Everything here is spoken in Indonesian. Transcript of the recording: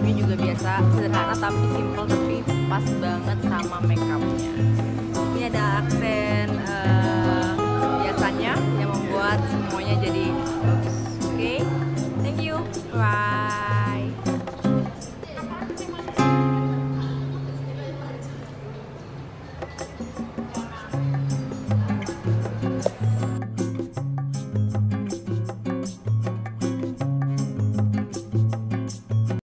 makeupnya juga biasa sederhana tapi simple tapi pas banget sama makeupnya. Ini ada aksen uh, biasanya yang membuat semuanya jadi